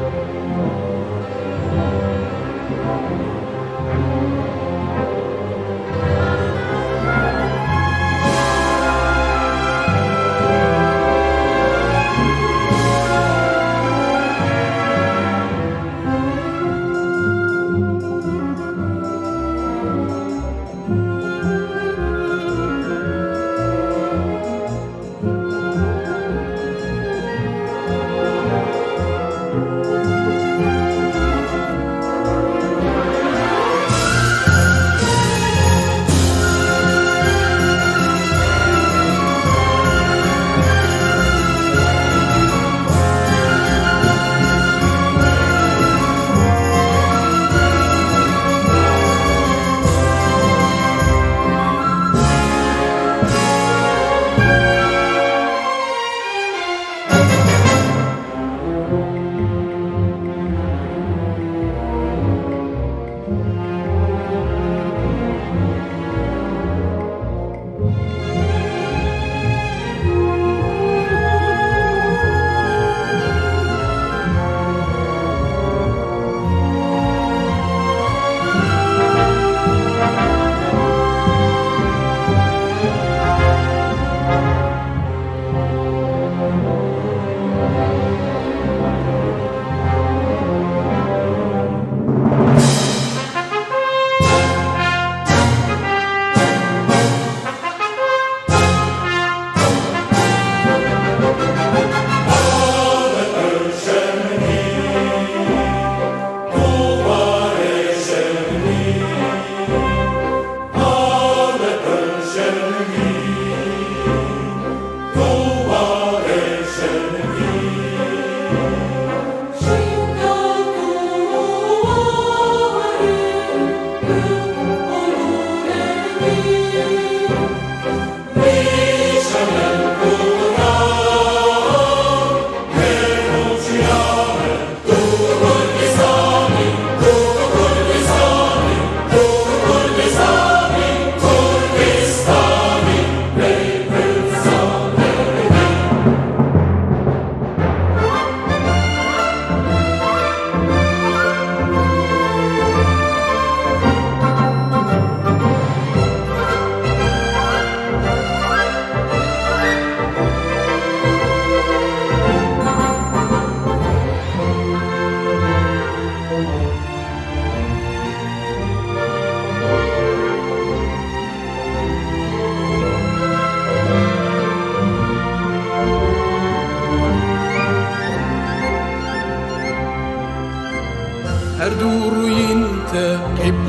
Música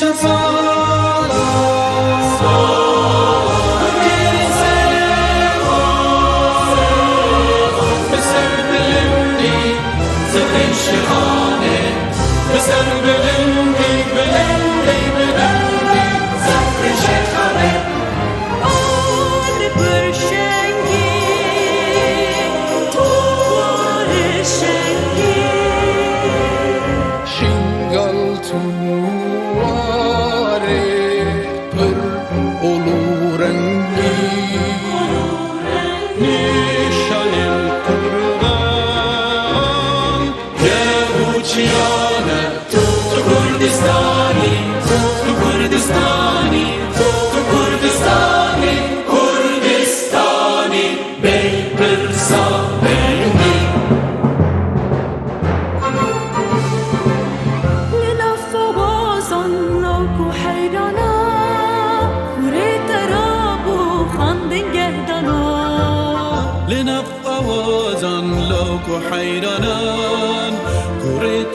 shall follow. follow. Sen bölümlü, sen eşi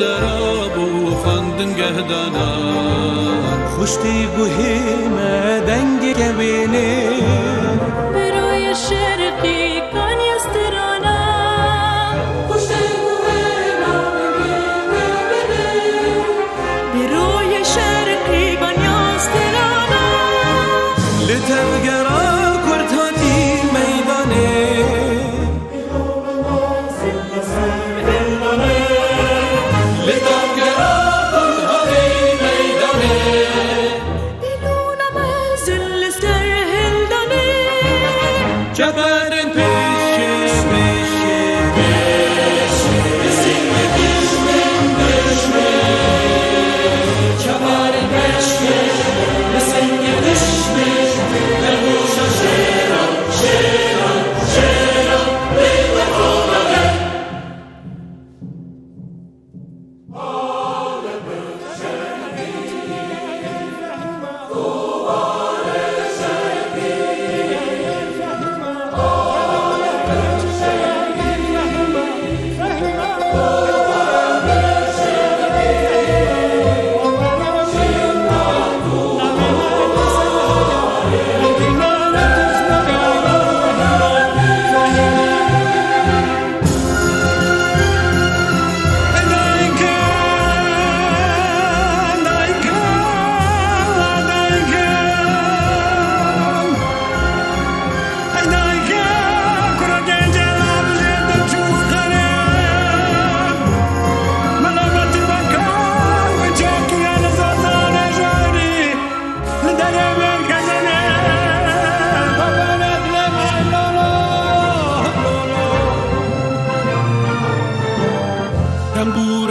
اغتراب و خواندن گهدانان خوشتی گوهی مدنگ گبینه and pain.